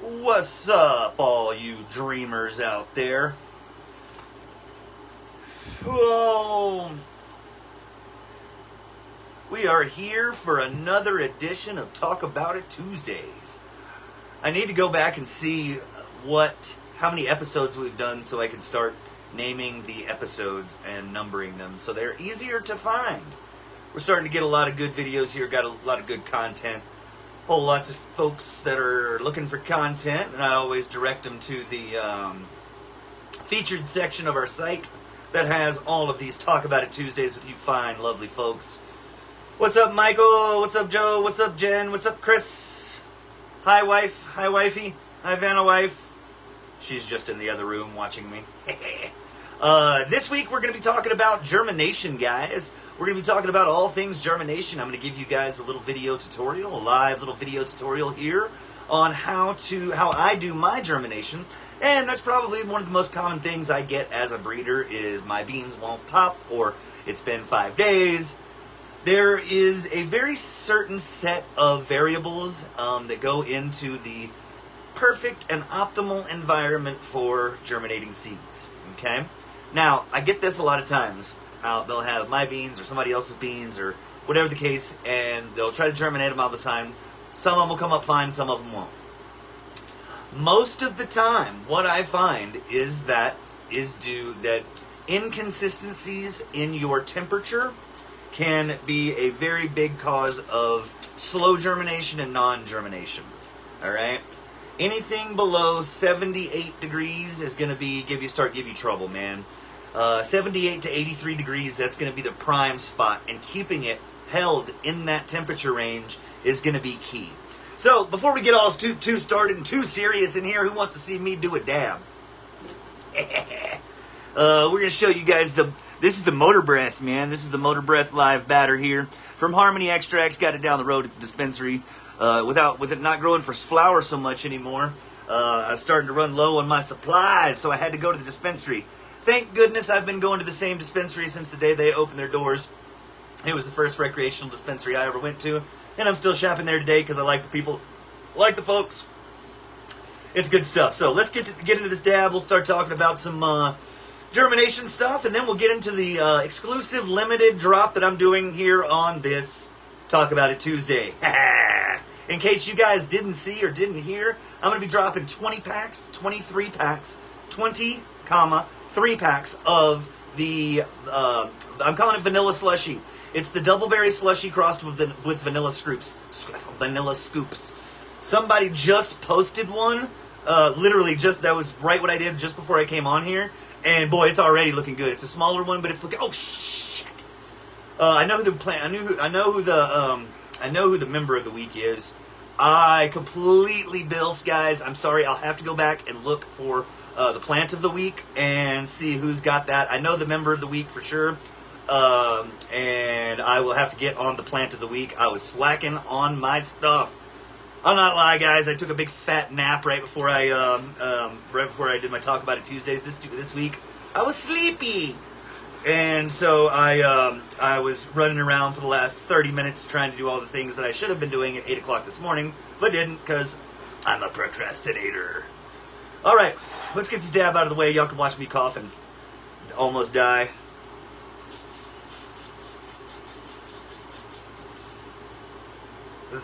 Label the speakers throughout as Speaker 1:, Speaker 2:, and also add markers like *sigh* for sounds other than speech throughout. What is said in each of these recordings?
Speaker 1: What's up, all you dreamers out there? Whoa. We are here for another edition of Talk About It Tuesdays. I need to go back and see what how many episodes we've done so I can start naming the episodes and numbering them so they're easier to find. We're starting to get a lot of good videos here, got a lot of good content. Whole lots of folks that are looking for content, and I always direct them to the um, featured section of our site that has all of these Talk About It Tuesdays with you fine, lovely folks. What's up, Michael? What's up, Joe? What's up, Jen? What's up, Chris? Hi, wife. Hi, wifey. Hi, Vanna, wife. She's just in the other room watching me. *laughs* uh, this week we're going to be talking about germination, guys. We're going to be talking about all things germination. I'm going to give you guys a little video tutorial, a live little video tutorial here on how to how I do my germination. And that's probably one of the most common things I get as a breeder is my beans won't pop or it's been 5 days. There is a very certain set of variables um, that go into the perfect and optimal environment for germinating seeds. Okay? Now, I get this a lot of times. Uh, they'll have my beans or somebody else's beans or whatever the case, and they'll try to germinate them all the time. Some of them will come up fine, some of them won't. Most of the time, what I find is that is due that inconsistencies in your temperature can be a very big cause of slow germination and non-germination. All right? Anything below 78 degrees is going to be give you start give you trouble, man. Uh, 78 to 83 degrees, that's going to be the prime spot, and keeping it held in that temperature range is going to be key. So, before we get all too, too started and too serious in here, who wants to see me do a dab? *laughs* uh, we're going to show you guys the. This is the Motor Breath, man. This is the Motor Breath live batter here from Harmony Extracts. Got it down the road at the dispensary. Uh, without with it not growing for flower so much anymore, uh, I was starting to run low on my supplies, so I had to go to the dispensary. Thank goodness I've been going to the same dispensary since the day they opened their doors. It was the first recreational dispensary I ever went to, and I'm still shopping there today because I like the people, like the folks. It's good stuff. So let's get to, get into this dab. We'll start talking about some uh, germination stuff, and then we'll get into the uh, exclusive limited drop that I'm doing here on this Talk About It Tuesday. *laughs* In case you guys didn't see or didn't hear, I'm going to be dropping 20 packs, 23 packs, 20, comma, 3 packs of the, uh, I'm calling it vanilla slushy. It's the double berry slushy crossed with, the, with vanilla scoops. Vanilla scoops. Somebody just posted one, uh, literally just, that was right what I did just before I came on here. And boy, it's already looking good. It's a smaller one, but it's looking, oh shit. Uh, I know who the plant, I knew who, I know who the, um, I know who the member of the week is. I completely bilfed, guys. I'm sorry. I'll have to go back and look for uh, the plant of the week and see who's got that. I know the member of the week for sure. Um, and I will have to get on the plant of the week. I was slacking on my stuff. I'm not lie, guys. I took a big fat nap right before I um, um, right before I did my talk about it Tuesdays this this week. I was sleepy. And so I um, I was running around for the last 30 minutes trying to do all the things that I should have been doing at 8 o'clock this morning, but didn't because I'm a procrastinator. All right, let's get this dab out of the way. Y'all can watch me cough and almost die. *laughs*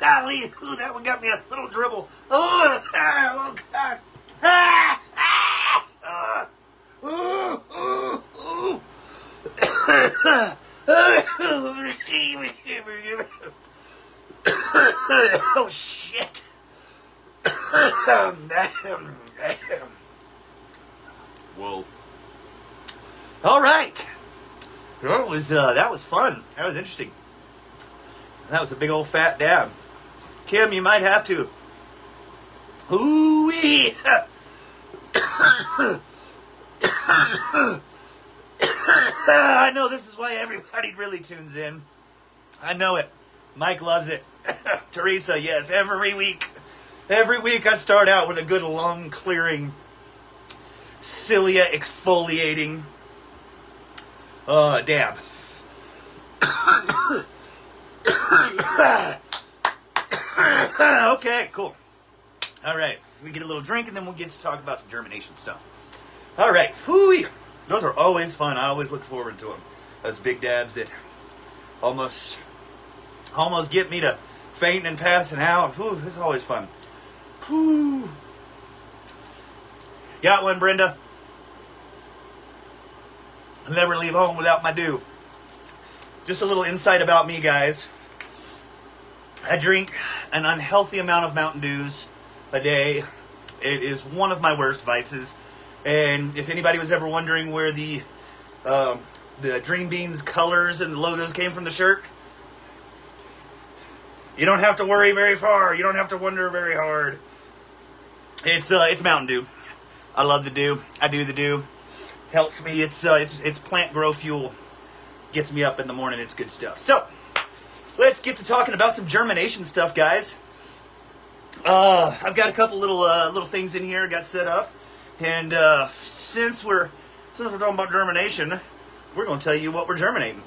Speaker 1: golly, ooh, that one got me a little dribble. Oh, *laughs* oh gosh. Ah, ah, ah, ooh, ooh, ooh. *coughs* oh shit. *coughs* Whoa. All right. That was uh, that was fun. That was interesting. That was a big old fat dab. Kim, you might have to. Ooh wee. *coughs* I know this is why everybody really tunes in. I know it. Mike loves it. *coughs* Teresa, yes, every week. Every week I start out with a good lung clearing cilia exfoliating uh, dab. *coughs* okay, cool. All right, we get a little drink and then we'll get to talk about some germination stuff. All right, whoo Those are always fun. I always look forward to them. Those big dabs that almost almost get me to fainting and passing out. Whew, it's always fun. Whew. Got one, Brenda. I'll never leave home without my dew. Just a little insight about me, guys. I drink an unhealthy amount of Mountain Dews a day. It is one of my worst vices. And if anybody was ever wondering where the uh, the Dream Beans colors and the logos came from the shirt, you don't have to worry very far. You don't have to wonder very hard. It's uh, it's Mountain Dew. I love the dew. I do the dew. Helps me. It's uh, it's it's plant grow fuel. Gets me up in the morning. It's good stuff. So let's get to talking about some germination stuff, guys. Uh, I've got a couple little uh, little things in here got set up, and uh, since we're since we're talking about germination, we're going to tell you what we're germinating.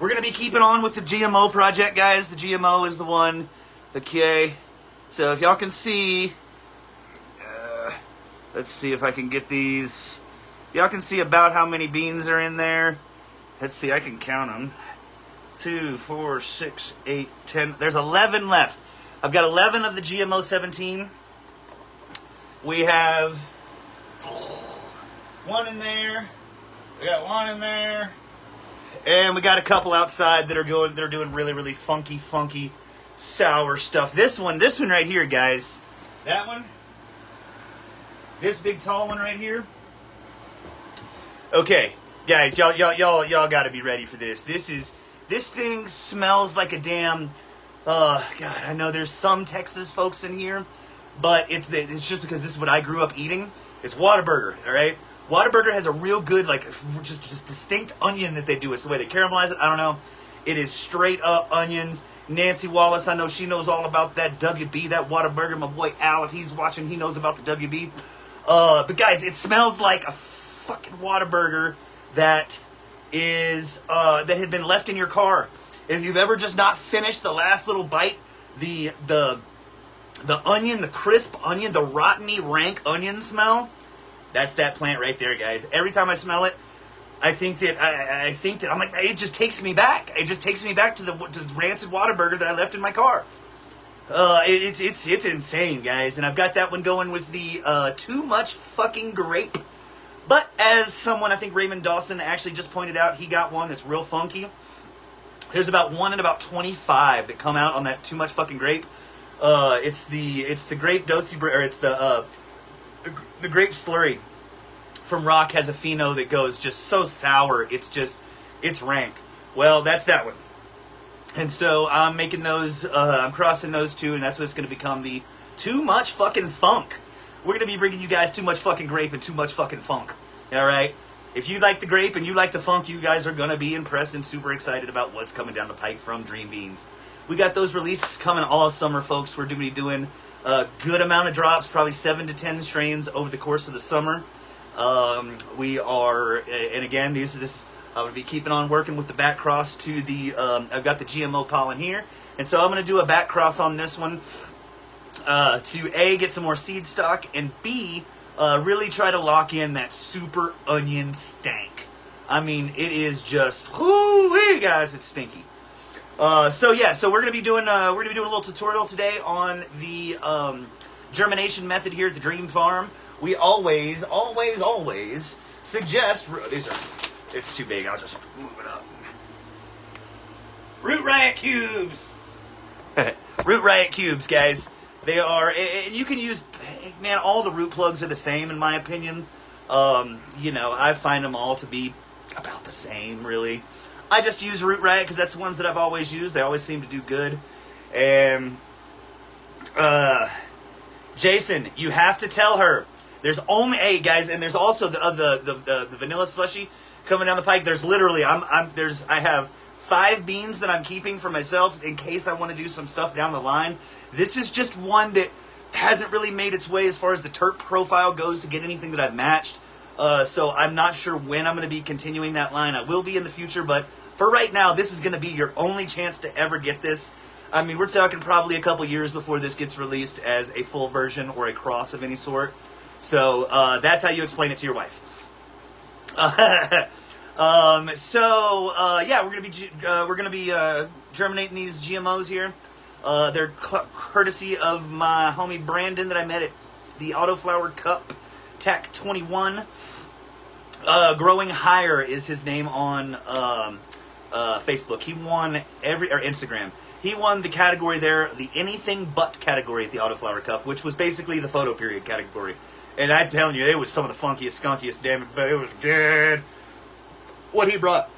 Speaker 1: We're going to be keeping on with the GMO project, guys. The GMO is the one, the. So if y'all can see, uh, let's see if I can get these. Y'all can see about how many beans are in there. Let's see, I can count them. Two, four, six, eight, ten. There's 11 left. I've got 11 of the GMO 17. We have one in there. We got one in there. And we got a couple outside that are going they're doing really, really funky, funky, sour stuff. This one, this one right here, guys. That one. This big tall one right here. Okay, guys, y'all y'all y'all y'all gotta be ready for this. This is this thing smells like a damn uh, God, I know there's some Texas folks in here, but it's it's just because this is what I grew up eating. It's Whataburger, all right. Whataburger has a real good, like, just just distinct onion that they do. It's the way they caramelize it. I don't know. It is straight up onions. Nancy Wallace, I know she knows all about that WB, that Whataburger. My boy Al, if he's watching, he knows about the WB. Uh, but guys, it smells like a fucking Whataburger that is uh, that had been left in your car if you've ever just not finished the last little bite, the the the onion, the crisp onion, the rotteny, rank onion smell, that's that plant right there, guys. Every time I smell it, I think that I, I think that I'm like it just takes me back. It just takes me back to the, to the rancid Whataburger that I left in my car. Uh, it, it's it's it's insane, guys, and I've got that one going with the uh, too much fucking grape. But as someone I think Raymond Dawson actually just pointed out, he got one that's real funky. There's about one in about 25 that come out on that too much fucking grape. Uh, it's the it's the grape dosi or it's the uh, the, the grape slurry from Rock has a pheno that goes just so sour. It's just it's rank. Well, that's that one. And so I'm making those. Uh, I'm crossing those two, and that's what's going to become the too much fucking funk. We're going to be bringing you guys too much fucking grape and too much fucking funk. All right. If you like the grape and you like the funk, you guys are gonna be impressed and super excited about what's coming down the pike from Dream Beans. We got those releases coming all summer, folks. We're going to be doing a good amount of drops, probably seven to ten strains over the course of the summer. Um, we are, and again, these are this I'm gonna be keeping on working with the back cross to the. Um, I've got the GMO pollen here, and so I'm gonna do a back cross on this one uh, to a get some more seed stock, and b uh, really try to lock in that super onion stank. I mean, it is just, whoo hey guys, it's stinky. Uh, so yeah, so we're gonna be doing uh, we're gonna be doing a little tutorial today on the um, germination method here at the Dream Farm. We always, always, always suggest these are. It's too big. I'll just move it up. Root riot cubes. *laughs* Root riot cubes, guys. They are, and you can use, man, all the root plugs are the same in my opinion. Um, you know, I find them all to be about the same, really. I just use Root Riot because that's the ones that I've always used. They always seem to do good. And, uh, Jason, you have to tell her. There's only eight guys, and there's also the, uh, the, the, the, the vanilla slushy coming down the pike. There's literally, I'm, I'm, there's, I have five beans that I'm keeping for myself in case I want to do some stuff down the line. This is just one that hasn't really made its way as far as the terp profile goes to get anything that I've matched. Uh, so I'm not sure when I'm going to be continuing that line. I will be in the future, but for right now, this is going to be your only chance to ever get this. I mean, we're talking probably a couple years before this gets released as a full version or a cross of any sort. So uh, that's how you explain it to your wife. *laughs* um, so uh, yeah, we're gonna be uh, we're gonna be uh, germinating these GMOs here. Uh, they're cl- courtesy of my homie Brandon that I met at the Autoflower Cup Tech 21. Uh, Growing Higher is his name on um, uh, Facebook. He won every or Instagram. He won the category there, the anything but category at the Autoflower Cup, which was basically the photo period category. And I'm telling you, it was some of the funkiest, skunkiest, damn it, but it was good. What he brought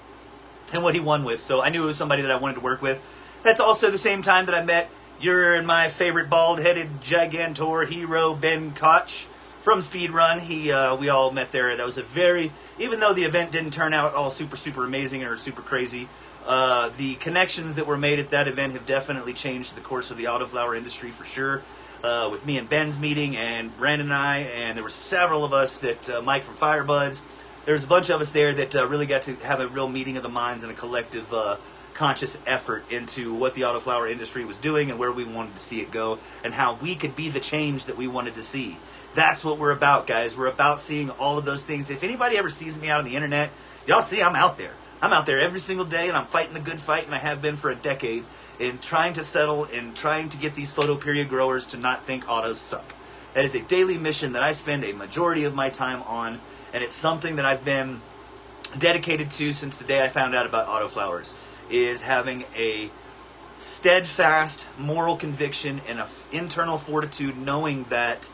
Speaker 1: and what he won with. So I knew it was somebody that I wanted to work with. That's also the same time that I met your and my favorite bald-headed gigantor hero Ben Koch from Speedrun. He, uh, we all met there. That was a very, even though the event didn't turn out all super, super amazing or super crazy, uh, the connections that were made at that event have definitely changed the course of the autoflower industry for sure. Uh, with me and Ben's meeting and Brandon and I, and there were several of us that uh, Mike from Firebuds. There was a bunch of us there that uh, really got to have a real meeting of the minds and a collective uh, conscious effort into what the autoflower industry was doing and where we wanted to see it go and how we could be the change that we wanted to see. That's what we're about, guys. We're about seeing all of those things. If anybody ever sees me out on the internet, y'all see I'm out there. I'm out there every single day and I'm fighting the good fight, and I have been for a decade in trying to settle and trying to get these photo period growers to not think autos suck. That is a daily mission that I spend a majority of my time on, and it's something that I've been dedicated to since the day I found out about autoflowers. Is having a steadfast moral conviction and an internal fortitude, knowing that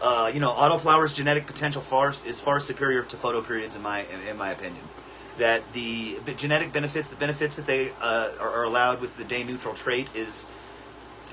Speaker 1: uh, you know autoflowers' genetic potential far is far superior to photoperiods in my in, in my opinion that the genetic benefits, the benefits that they uh, are, are, allowed with the day neutral trait is,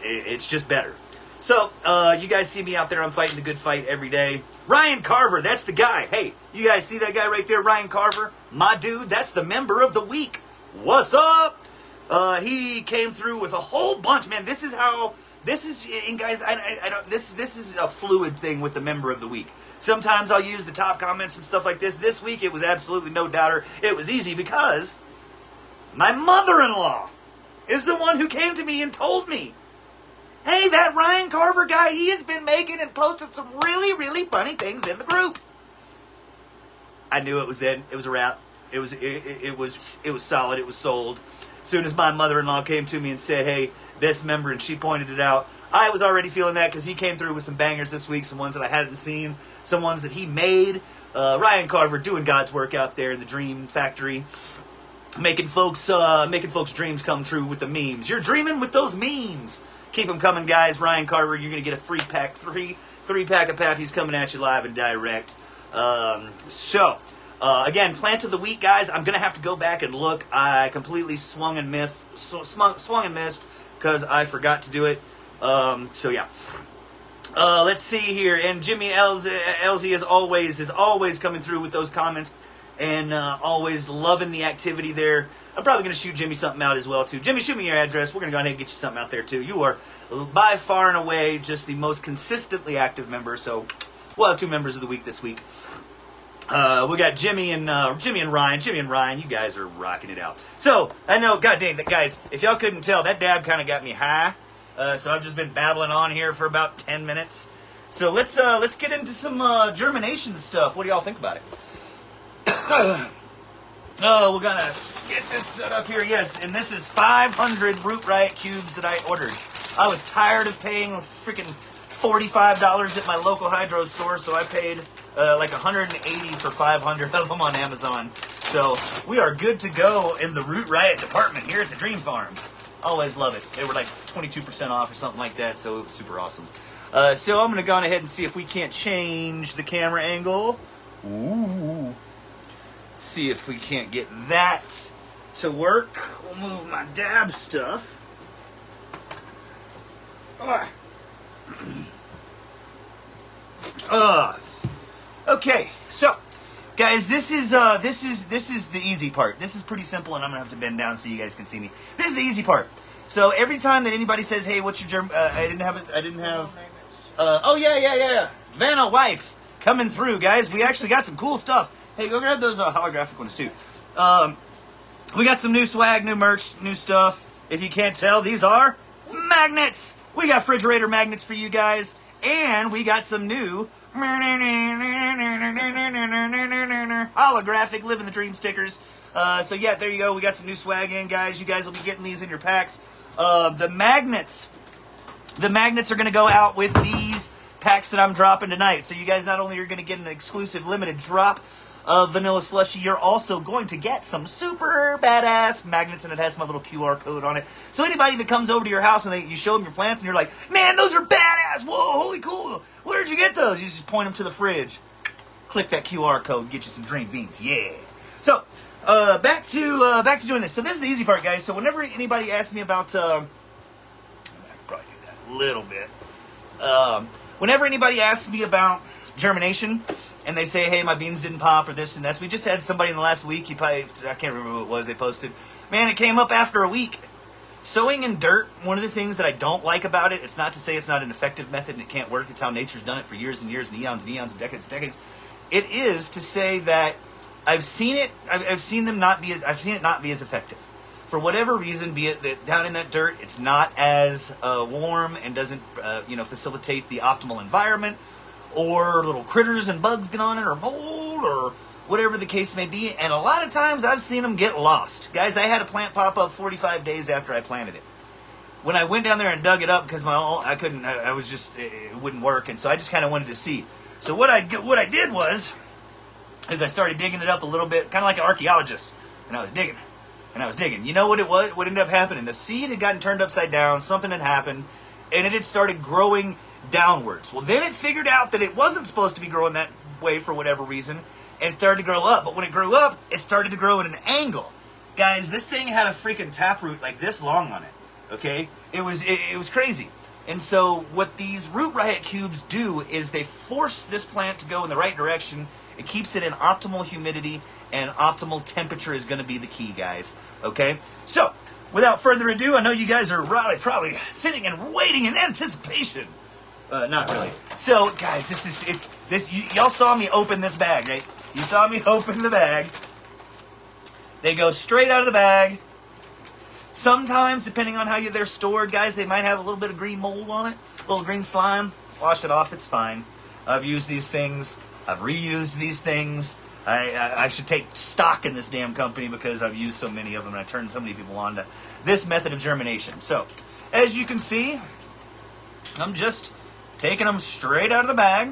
Speaker 1: it's just better. So, uh, you guys see me out there, I'm fighting the good fight every day. Ryan Carver, that's the guy. Hey, you guys see that guy right there, Ryan Carver? My dude, that's the member of the week. What's up? Uh, he came through with a whole bunch, man. This is how, this is, and guys, I, I, I don't, this, this is a fluid thing with the member of the week. Sometimes I'll use the top comments and stuff like this. This week it was absolutely no doubter. It was easy because my mother in law is the one who came to me and told me, hey, that Ryan Carver guy, he has been making and posted some really, really funny things in the group. I knew it was then. It was a wrap. It was it, it, it was it was solid. It was sold. Soon as my mother-in-law came to me and said, "Hey, this member," and she pointed it out, I was already feeling that because he came through with some bangers this week, some ones that I hadn't seen some ones that he made. Uh, Ryan Carver doing God's work out there in the Dream Factory, making folks uh, making folks' dreams come true with the memes. You're dreaming with those memes. Keep them coming, guys. Ryan Carver, you're gonna get a free pack, three three pack of pappies coming at you live and direct. Um, so. Uh, again, plant of the week, guys. I'm gonna have to go back and look. I completely swung and missed, swung, swung and missed because I forgot to do it. Um, so yeah, uh, let's see here. And Jimmy Elzy, as always, is always coming through with those comments and uh, always loving the activity there. I'm probably going to shoot Jimmy something out as well, too. Jimmy, shoot me your address. We're going to go ahead and get you something out there, too. You are by far and away just the most consistently active member. So we'll two members of the week this week. Uh, we got Jimmy and uh, Jimmy and Ryan. Jimmy and Ryan, you guys are rocking it out. So I know, god dang, that guys, if y'all couldn't tell, that dab kind of got me high. Uh, so I've just been babbling on here for about ten minutes. So let's uh, let's get into some uh, germination stuff. What do y'all think about it? *coughs* oh, we're gonna get this set up here. Yes, and this is 500 Root Riot cubes that I ordered. I was tired of paying freaking $45 at my local hydro store, so I paid uh, like 180 for 500 of them on Amazon. So we are good to go in the Root Riot department here at the Dream Farm. Always love it. They were like 22% off or something like that, so it was super awesome. Uh, so I'm going to go ahead and see if we can't change the camera angle. Ooh. See if we can't get that to work. We'll move my dab stuff. Uh, *clears throat* uh, okay, so guys, this is uh, this is this is the easy part. This is pretty simple, and I'm gonna have to bend down so you guys can see me. This is the easy part. So every time that anybody says, "Hey, what's your germ?" Uh, I didn't have it. I didn't have. Uh, oh yeah, yeah, yeah. yeah. Vanna wife coming through, guys. We actually got some cool stuff. Hey, go grab those uh, holographic ones too. Um, we got some new swag, new merch, new stuff. If you can't tell, these are magnets. We got refrigerator magnets for you guys, and we got some new holographic living the dream stickers. Uh, so yeah, there you go. We got some new swag in, guys. You guys will be getting these in your packs. Uh, the magnets, the magnets are going to go out with these packs that I'm dropping tonight. So you guys not only are going to get an exclusive limited drop of Vanilla Slushy, you're also going to get some super badass magnets, and it has my little QR code on it. So anybody that comes over to your house and they, you show them your plants, and you're like, "Man, those are badass! Whoa, holy cool! Where'd you get those?" You just point them to the fridge, click that QR code, get you some Dream Beans. Yeah. So uh, back to uh, back to doing this. So this is the easy part, guys. So whenever anybody asks me about, uh, probably do that a little bit. Um, whenever anybody asks me about germination, and they say, "Hey, my beans didn't pop," or this and that. We just had somebody in the last week. You probably I can't remember who it was. They posted, "Man, it came up after a week." Sowing in dirt, one of the things that I don't like about it, it's not to say it's not an effective method and it can't work. It's how nature's done it for years and years and eons and eons and decades and decades. It is to say that I've seen it. I've, I've seen them not be as. I've seen it not be as effective. For whatever reason, be it that down in that dirt, it's not as uh, warm and doesn't, uh, you know, facilitate the optimal environment, or little critters and bugs get on it, or mold, or whatever the case may be. And a lot of times, I've seen them get lost. Guys, I had a plant pop up 45 days after I planted it. When I went down there and dug it up because my I couldn't, I, I was just it wouldn't work, and so I just kind of wanted to see. So what I what I did was is I started digging it up a little bit, kind of like an archaeologist, and I was digging, and I was digging. You know what it was? What ended up happening? The seed had gotten turned upside down. Something had happened, and it had started growing downwards. Well, then it figured out that it wasn't supposed to be growing that way for whatever reason, and started to grow up. But when it grew up, it started to grow at an angle. Guys, this thing had a freaking taproot like this long on it. Okay, it was it, it was crazy. And so, what these root riot cubes do is they force this plant to go in the right direction it keeps it in optimal humidity and optimal temperature is going to be the key, guys. Okay? So, without further ado, I know you guys are probably, probably sitting and waiting in anticipation. Uh, not really. So, guys, this is it's this. Y'all saw me open this bag, right? You saw me *laughs* open the bag. They go straight out of the bag. Sometimes, depending on how they're stored, guys, they might have a little bit of green mold on it, a little green slime. Wash it off; it's fine. I've used these things I've reused these things. I, I, I, should take stock in this damn company because I've used so many of them and I turned so many people on to this method of germination. So, as you can see, I'm just taking them straight out of the bag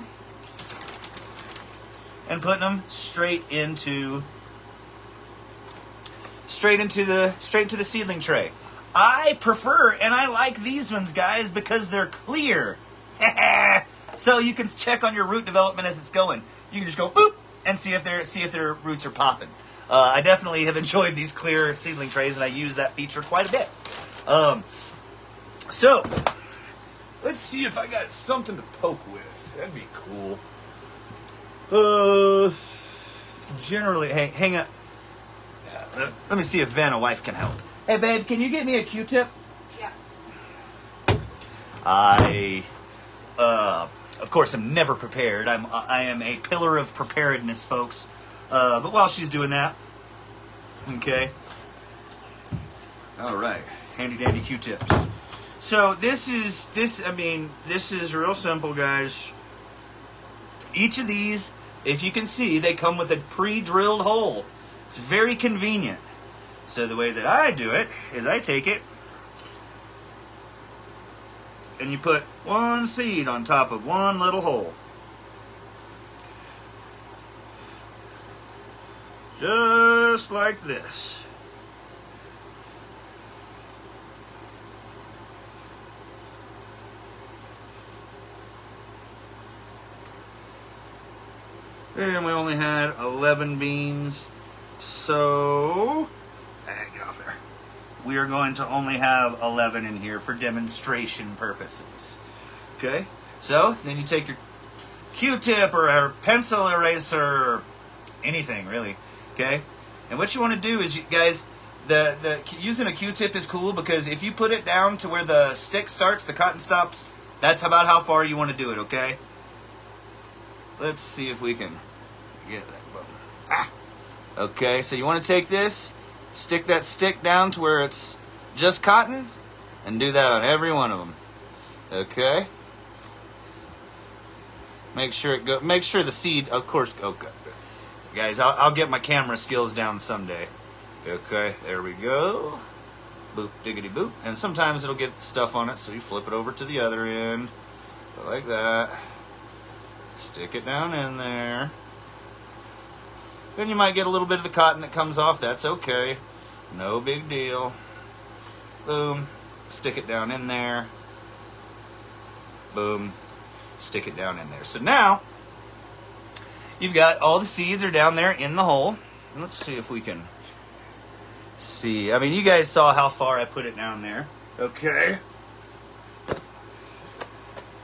Speaker 1: and putting them straight into straight into the straight into the seedling tray. I prefer and I like these ones, guys, because they're clear. *laughs* So you can check on your root development as it's going. You can just go boop and see if their see if their roots are popping. Uh, I definitely have *laughs* enjoyed these clear seedling trays, and I use that feature quite a bit. Um, so let's see if I got something to poke with. That'd be cool. Uh, generally, hang, hang on. let, let me see if Vanna wife can help. Hey, babe, can you get me a Q-tip?
Speaker 2: Yeah.
Speaker 1: I uh, of course, I'm never prepared. I'm I am a pillar of preparedness, folks. Uh, but while she's doing that, okay. All right, handy dandy Q-tips. So this is this. I mean, this is real simple, guys. Each of these, if you can see, they come with a pre-drilled hole. It's very convenient. So the way that I do it is I take it and you put one seed on top of one little hole. Just like this. And we only had 11 beans. So, eh, get off there we are going to only have 11 in here for demonstration purposes. Okay? So, then you take your Q-tip or a pencil eraser anything, really. Okay? And what you want to do is, you guys, the, the using a Q-tip is cool because if you put it down to where the stick starts, the cotton stops That's about how far you want to do it, okay? Let's see if we can get that. Ah. Okay, so you want to take this, stick that stick down to where it's just cotton, and do that on every one of them. Okay. Make sure it go. Make sure the seed, of course. Okay, guys, I'll, I'll get my camera skills down someday. Okay, there we go. Boop, diggity boop. And sometimes it'll get stuff on it, so you flip it over to the other end, like that. Stick it down in there. Then you might get a little bit of the cotton that comes off. That's okay. No big deal. Boom. Stick it down in there. Boom. Stick it down in there. So now, you've got all the seeds are down there in the hole. Let's see if we can see. I mean, you guys saw how far I put it down there. Okay.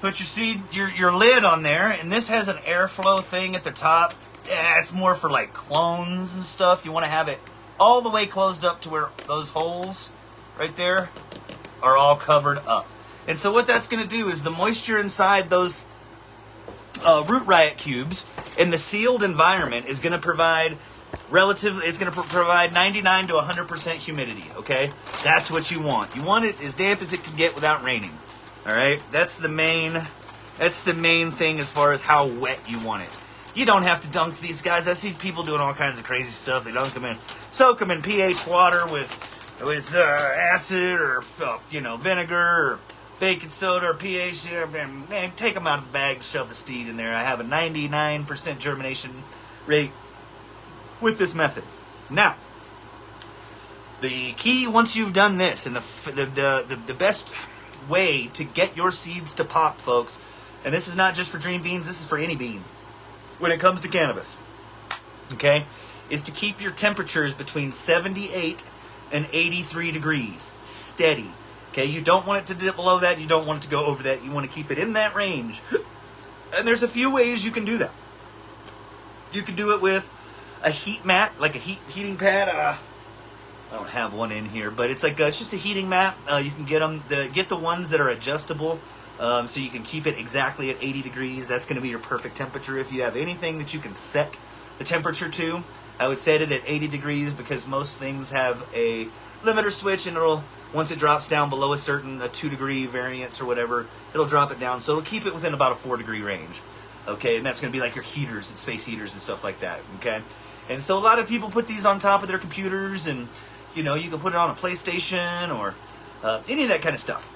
Speaker 1: Put your seed, your, your lid on there, and this has an airflow thing at the top yeah, it's more for like clones and stuff. You want to have it all the way closed up to where those holes right there are all covered up. And so what that's going to do is the moisture inside those uh, root riot cubes in the sealed environment is going to provide relatively it's going to pr- provide 99 to 100% humidity okay that's what you want you want it as damp as it can get without raining all right that's the main that's the main thing as far as how wet you want it you don't have to dunk these guys. I see people doing all kinds of crazy stuff. They dunk them in, soak them in pH water with with uh, acid or uh, you know vinegar or baking soda or pH. Man, take them out of the bag, shove the seed in there. I have a 99% germination rate with this method. Now, the key once you've done this, and the the the, the, the best way to get your seeds to pop, folks, and this is not just for dream beans. This is for any bean when it comes to cannabis, okay, is to keep your temperatures between 78 and 83 degrees steady. Okay, you don't want it to dip below that, you don't want it to go over that, you want to keep it in that range. *gasps* And there's a few ways you can do that. You can do it with a heat mat, like a heat heating pad. Uh, I don't have one in here, but it's like a, uh, it's just a heating mat. Uh, you can get them the get the ones that are adjustable um, so you can keep it exactly at 80 degrees. That's going to be your perfect temperature. If you have anything that you can set the temperature to, I would set it at 80 degrees because most things have a limiter switch and it'll once it drops down below a certain a two degree variance or whatever, it'll drop it down. So it'll keep it within about a four degree range. Okay, and that's going to be like your heaters and space heaters and stuff like that. Okay, and so a lot of people put these on top of their computers, and you know you can put it on a PlayStation or uh, any of that kind of stuff.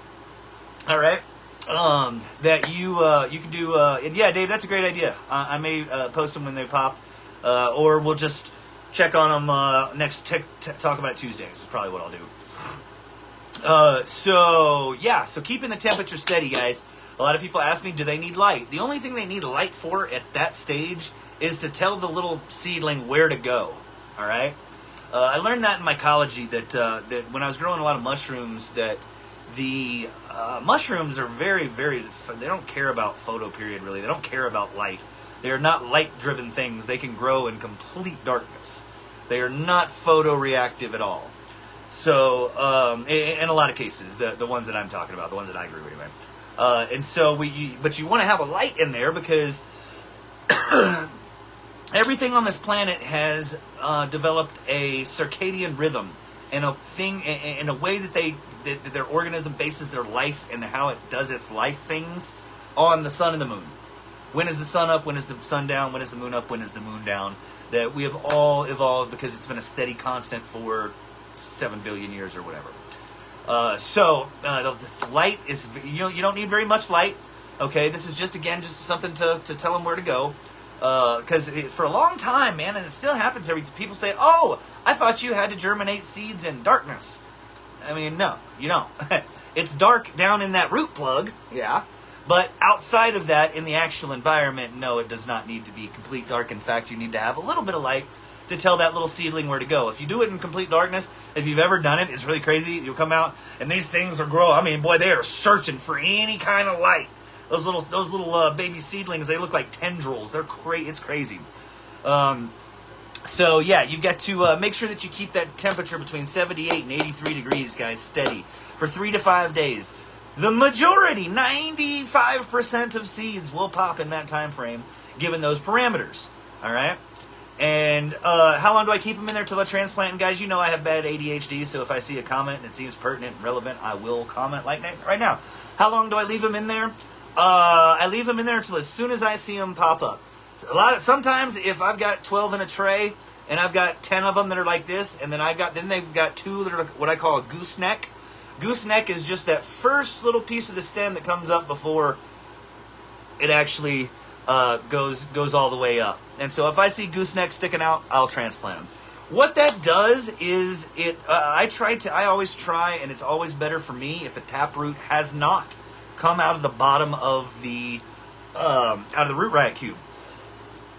Speaker 1: All right um, that you uh, you can do. Uh, and yeah, Dave, that's a great idea. Uh, I may uh, post them when they pop, uh, or we'll just check on them uh, next. T- t- talk about it Tuesdays is probably what I'll do. so yeah, so keeping the temperature steady, guys. A lot of people ask me, do they need light? The only thing they need light for at that stage is to tell the little seedling where to go. All right. I learned that in mycology that that when I was growing a lot of mushrooms that the uh, mushrooms are very, very. They don't care about photo period really. They don't care about light. They are not light-driven things. They can grow in complete darkness. They are not photoreactive at all. So, um, in, in, a lot of cases, the the ones that I'm talking about, the ones that I grew anyway. Uh, and so we, but you want to have a light in there because everything on this planet has uh, developed a circadian rhythm and a thing in a way that they that their organism bases their life and how it does its life things on the sun and the moon. When is the sun up? When is the sun down? When is the moon up? When is the moon down? That we have all evolved because it's been a steady constant for seven billion years or whatever. Uh, so uh, this light is you know you don't need very much light. Okay, this is just again just something to, to tell them where to go. Because uh, for a long time, man, and it still happens every. People say, "Oh, I thought you had to germinate seeds in darkness." I mean, no, you don't. *laughs* it's dark down in that root plug, yeah. But outside of that, in the actual environment, no, it does not need to be complete dark. In fact, you need to have a little bit of light to tell that little seedling where to go. If you do it in complete darkness, if you've ever done it, it's really crazy. You'll come out and these things will grow. I mean, boy, they are searching for any kind of light. Those little those little uh, baby seedlings, they look like tendrils. They're crazy. It's crazy. Um, so yeah, you've got to uh, make sure that you keep that temperature between 78 and 83 degrees, guys, steady for three to five days. the majority, 95% of seeds will pop in that time frame, given those parameters. All right. And uh, how long do I keep them in there till I transplant? And guys, you know I have bad ADHD, so if I see a comment and it seems pertinent and relevant, I will comment like right now. How long do I leave them in there? Uh, I leave them in there until as soon as I see them pop up. A lot of sometimes if I've got 12 in a tray and I've got 10 of them that are like this, and then I've got then they've got two that are what I call a gooseneck. Gooseneck is just that first little piece of the stem that comes up before it actually uh, goes goes all the way up. And so if I see gooseneck sticking out, I'll transplant them. What that does is it. Uh, I try to. I always try, and it's always better for me if the taproot has not come out of the bottom of the um, out of the root riot cube.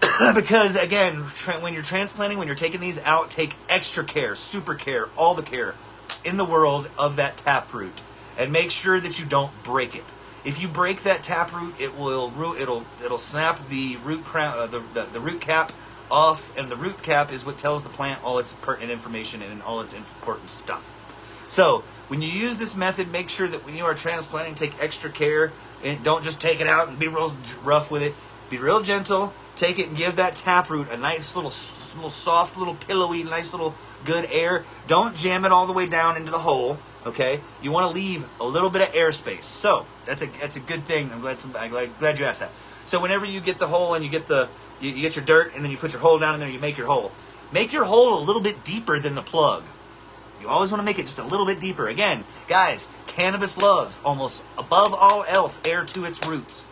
Speaker 1: *coughs* because again, tra- when you're transplanting, when you're taking these out, take extra care, super care, all the care in the world of that taproot, and make sure that you don't break it. If you break that taproot, it will root. It'll it'll snap the root crown, uh, the, the the root cap off, and the root cap is what tells the plant all its pertinent information and all its important stuff. So when you use this method, make sure that when you are transplanting, take extra care and don't just take it out and be real rough with it. Be real gentle. Take it and give that taproot a nice little, little soft, little pillowy, nice little good air. Don't jam it all the way down into the hole. Okay, you want to leave a little bit of airspace. So that's a that's a good thing. I'm glad I'm glad, glad you asked that. So whenever you get the hole and you get the you, you get your dirt and then you put your hole down in there, you make your hole. Make your hole a little bit deeper than the plug. You always want to make it just a little bit deeper. Again, guys, cannabis loves almost above all else air to its roots.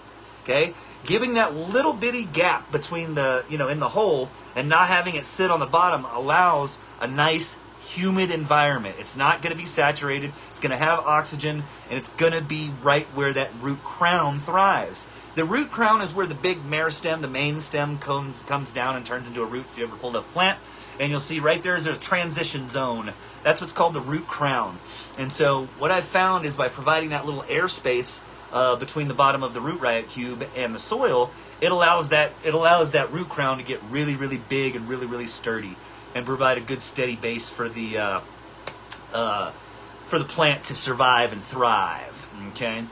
Speaker 1: Okay? Giving that little bitty gap between the, you know, in the hole and not having it sit on the bottom allows a nice humid environment. It's not going to be saturated. It's going to have oxygen and it's going to be right where that root crown thrives. The root crown is where the big meristem, the main stem comes comes down and turns into a root if you ever pulled up a plant. And you'll see right there is a transition zone that's what's called the root crown. And so what I've found is by providing that little airspace uh, between the bottom of the root riot cube and the soil, it allows that it allows that root crown to get really really big and really really sturdy and provide a good steady base for the uh, uh, for the plant to survive and thrive. Okay.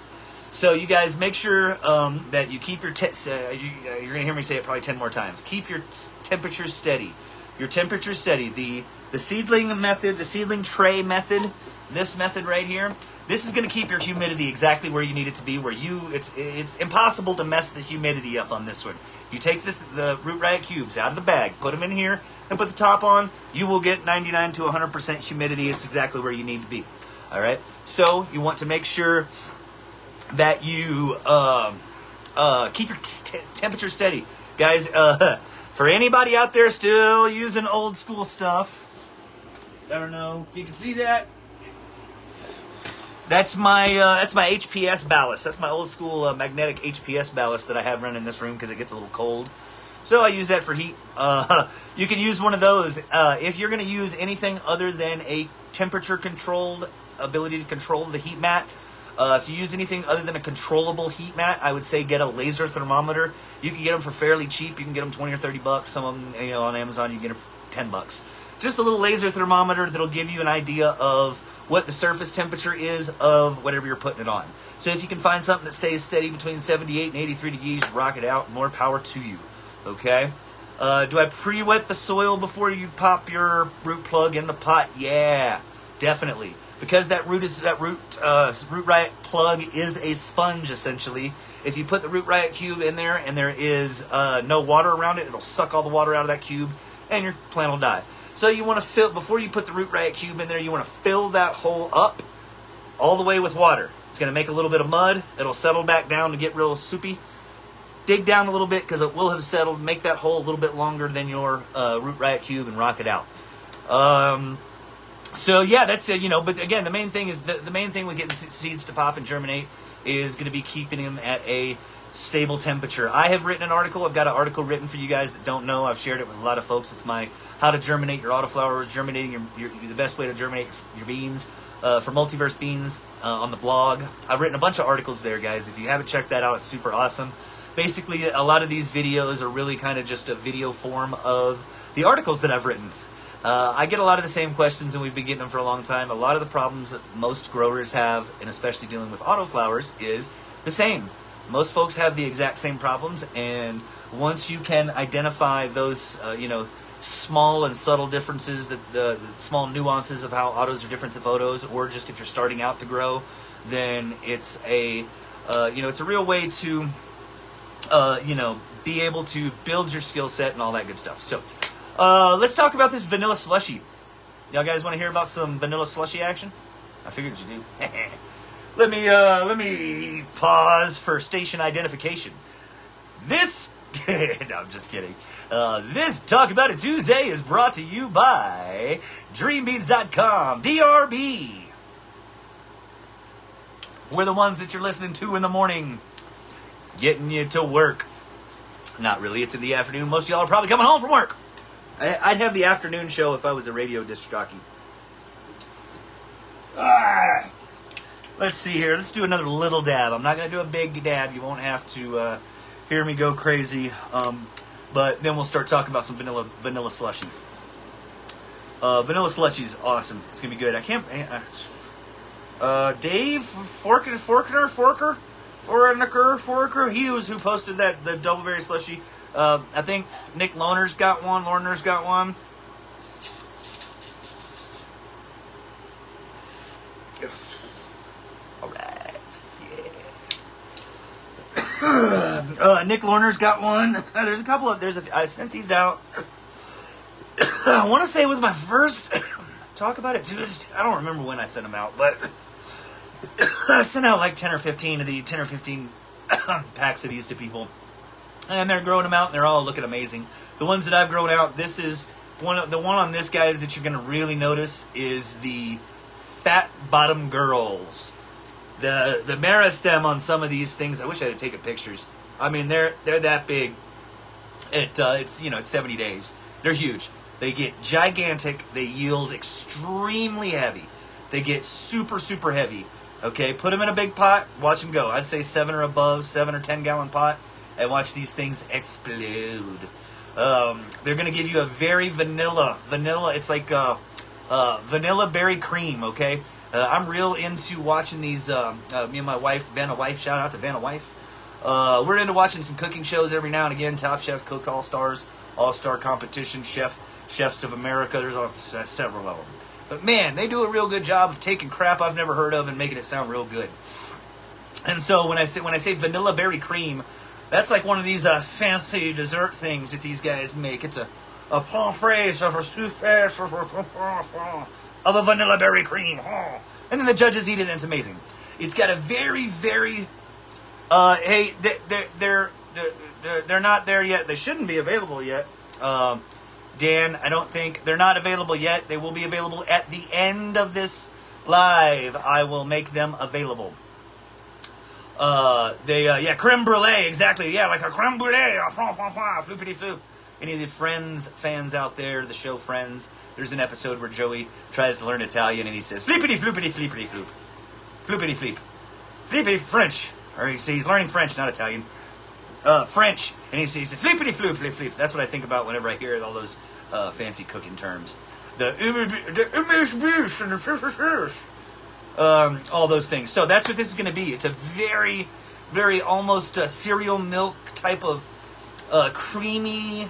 Speaker 1: So you guys make sure um, that you keep your te- uh, you, are uh, to hear me say it probably ten more times. Keep your temperature steady. Your temperature steady. The the seedling method, the seedling tray method, this method right here, this is going to keep your humidity exactly where you need it to be. Where you, it's it's impossible to mess the humidity up on this one. You take the, the root riot cubes out of the bag, put them in here, and put the top on. You will get 99 to 100% humidity. It's exactly where you need to be. All right. So you want to make sure that you uh, uh, keep your t- temperature steady, guys. Uh, *laughs* for anybody out there still using old school stuff, I don't know if you can see that. That's my uh, that's my HPS ballast. That's my old school uh, magnetic HPS ballast that I have running in this room because it gets a little cold. So I use that for heat. Uh, *laughs* you can use one of those uh, if you're going to use anything other than a temperature controlled ability to control the heat mat. Uh, if you use anything other than a controllable heat mat, I would say get a laser thermometer. You can get them for fairly cheap. You can get them twenty or thirty bucks. Some of them, you know, on Amazon, you can get them for ten bucks just a little laser thermometer that'll give you an idea of what the surface temperature is of whatever you're putting it on. So if you can find something that stays steady between 78 and 83 degrees, rock it out. More power to you. Okay? Uh, do I pre-wet the soil before you pop your root plug in the pot? Yeah, definitely. Because that root is that root uh, root riot plug is a sponge essentially. If you put the root riot cube in there and there is uh, no water around it, it'll suck all the water out of that cube, and your plant will die. So you want to fill, before you put the root riot cube in there, you want to fill that hole up all the way with water. It's going to make a little bit of mud. It'll settle back down to get real soupy. Dig down a little bit because it will have settled. Make that hole a little bit longer than your uh, root riot cube and rock it out. Um, so yeah, that's it. You know, but again, the main thing is the, the main thing with getting seeds to pop and germinate is going to be keeping them at a stable temperature. I have written an article. I've got an article written for you guys that don't know. I've shared it with a lot of folks. It's my how to germinate your autoflower, germinating your, your the best way to germinate your beans uh, for multiverse beans uh, on the blog. I've written a bunch of articles there, guys. If you haven't checked that out, it's super awesome. Basically, a lot of these videos are really kind of just a video form of the articles that I've written. Uh, I get a lot of the same questions, and we've been getting them for a long time. A lot of the problems that most growers have, and especially dealing with autoflowers, is the same. Most folks have the exact same problems, and once you can identify those, uh, you know, small and subtle differences, that the, the small nuances of how autos are different to photos, or just if you're starting out to grow, then it's a, uh, you know, it's a real way to, uh, you know, be able to build your skill set and all that good stuff. So, uh, let's talk about this vanilla slushy. Y'all guys want to hear about some vanilla slushy action? I figured you do. *laughs* let me uh, let me pause for station identification. This *laughs* no, I'm just kidding. Uh, this Talk About It Tuesday is brought to you by DreamBeans.com, DRB. We're the ones that you're listening to in the morning, getting you to work. Not really, it's in the afternoon. Most of y'all are probably coming home from work. I'd have the afternoon show if I was a radio disc jockey. Ah, let's see here. Let's do another little dab. I'm not going to do a big dab. You won't have to uh, hear me go crazy. Um, but then we'll start talking about some vanilla vanilla slushy. Uh, vanilla slushy is awesome. It's going to be good. I can't. Uh, uh Dave Forker, Forker, Forker, Forker, Forker. He was who posted that the doubleberry slushy uh, I think Nick Lohner's got one. Lohner's got one. All right. Yeah. Uh, Nick Lohner's got one. *laughs* There's a couple of. There's a. I sent these out. *coughs* I want to say it was my first *coughs* talk about it too. I don't remember when I sent them out, but *coughs* I sent out like ten or fifteen of the ten or fifteen packs of these to people and they're growing them out, and they're all looking amazing. The ones that I've grown out, this is one. Of the one on this, guys, that you're going to really notice is the fat bottom girls. The the meristem on some of these things. I wish I had taken pictures. I mean, they're they're that big. It uh, it's you know it's 70 days. They're huge. They get gigantic. They yield extremely heavy. They get super super heavy. Okay, put them in a big pot. Watch them go. I'd say seven or above, seven or ten gallon pot and watch these things explode. Um, they're gonna give you a very vanilla, vanilla. It's like uh, uh, vanilla berry cream. Okay, uh, I'm real into watching these. Um, uh, me and my wife, Vanna Wife. Shout out to Vanna Wife. Uh, we're into watching some cooking shows every now and again. Top Chef, Cook All Stars, All Star Competition, Chef, Chefs of America. There's uh, several of them. But man, they do a real good job of taking crap I've never heard of and making it sound real good. And so when I say when I say vanilla berry cream, that's like one of these uh, fancy dessert things that these guys make. It's a, a pomfret of a souffle of a vanilla berry cream. And then the judges eat it and it's amazing. It's got a very, very, uh, hey, they're, they're, they're, they're not there yet. They shouldn't be available yet. Um, Dan, I don't think they're not available yet. They will be available at the end of this live. I will make them available. Uh, they, uh, yeah, creme brulee, exactly. Yeah, like a creme brulee, a *laughs* floopity floop. Any of the Friends fans out there, the show Friends, there's an episode where Joey tries to learn Italian and he says, flippity floopity flippity floop. Floopity fleep. Flippity French. Or he he's learning French, not Italian. Uh, French. And he says, flippity floop, flip, flip. That's what I think about whenever I hear all those uh, fancy cooking terms. The, um, all those things. So that's what this is going to be. It's a very, very almost a cereal milk type of uh, creamy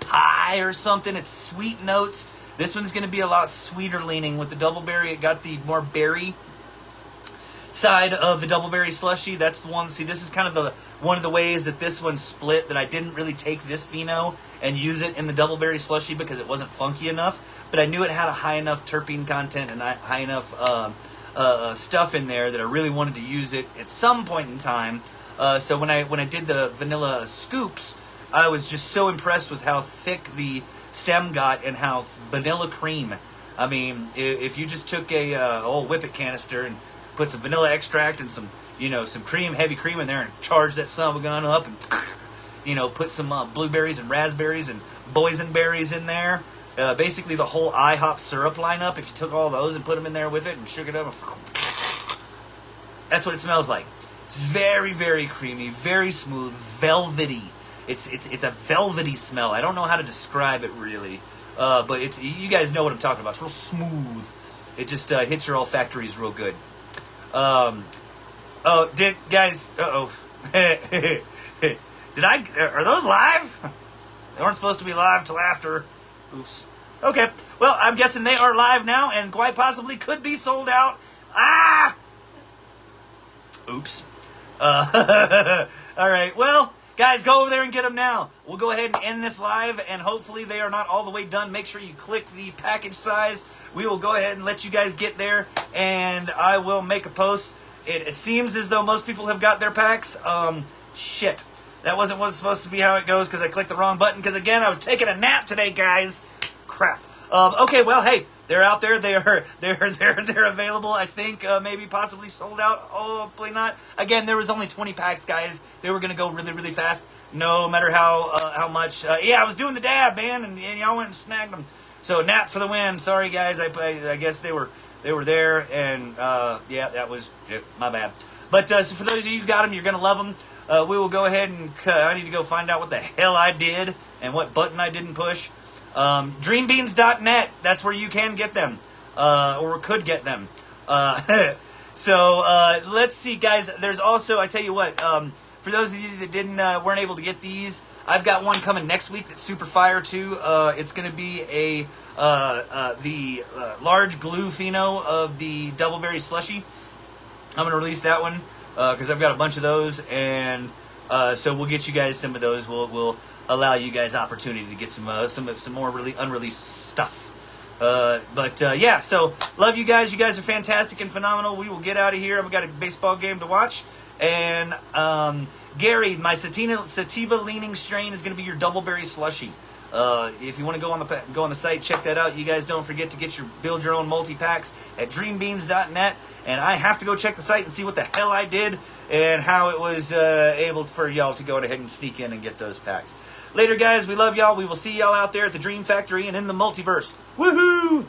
Speaker 1: pie or something. It's sweet notes. This one's going to be a lot sweeter leaning with the double berry. It got the more berry side of the double berry slushy. That's the one. See, this is kind of the one of the ways that this one split. That I didn't really take this pheno and use it in the double berry slushy because it wasn't funky enough but I knew it had a high enough terpene content and high enough uh, uh, uh, stuff in there that I really wanted to use it at some point in time. Uh, so when I when I did the vanilla scoops, I was just so impressed with how thick the stem got and how vanilla cream. I mean, if you just took a uh, old whippet canister and put some vanilla extract and some you know some cream, heavy cream in there, and charge that son of a gun up and *laughs* you know put some uh, blueberries and raspberries and boysenberries in there uh, basically, the whole IHOP syrup lineup, if you took all those and put them in there with it and shook it up, *laughs* that's what it smells like. It's very, very creamy, very smooth, velvety. It's, it's, it's a velvety smell. I don't know how to describe it really. Uh, but it's you guys know what I'm talking about. It's real smooth. It just uh, hits your olfactories real good. Um, oh, did guys? Uh oh. *laughs* did I? Are those live? They weren't supposed to be live till after. Oops. Okay. Well, I'm guessing they are live now, and quite possibly could be sold out. Ah. Oops. Uh, *laughs* all right. Well, guys, go over there and get them now. We'll go ahead and end this live, and hopefully they are not all the way done. Make sure you click the package size. We will go ahead and let you guys get there, and I will make a post. It seems as though most people have got their packs. Um, shit. That wasn't what's supposed to be how it goes because I clicked the wrong button. Because again, I was taking a nap today, guys. Crap. Um, okay, well, hey, they're out there. They are *laughs* they're they're they're available. I think uh, maybe possibly sold out. Hopefully not. Again, there was only 20 packs, guys. They were gonna go really really fast. No matter how uh, how much. Uh, yeah, I was doing the dab, man, and, and, y'all went and snagged them. So nap for the win. Sorry, guys. I I, I guess they were they were there, and uh, yeah, that was my bad. But uh, so for those of you who got them, you're gonna love them. Uh, we will go ahead and I need to go find out what the hell I did and what button I didn't push. Um, dreambeans.net, that's where you can get them, uh, or could get them. Uh, *laughs* so uh, let's see, guys. There's also, I tell you what, um, for those of you that didn't uh, weren't able to get these, I've got one coming next week that's super fire too. Uh, it's going to be a uh, the large glue pheno of the Doubleberry slushy. I'm going to release that one because I've got a bunch of those, and so we'll get you guys some of those. We'll we'll allow you guys opportunity to get some uh, some some more really unreleased stuff. Uh, but uh, yeah, so love you guys. You guys are fantastic and phenomenal. We will get out of here. I've got a baseball game to watch, and um, Gary, my sativa, sativa leaning strain is going to be your doubleberry slushy. Uh, if you want to go on the go on the site, check that out. You guys don't forget to get your build your own multi packs at dreambeans.net. And I have to go check the site and see what the hell I did and how it was uh, able for y'all to go ahead and sneak in and get those packs. Later, guys. We love y'all. We will see y'all out there at the Dream Factory and in the multiverse. Woohoo!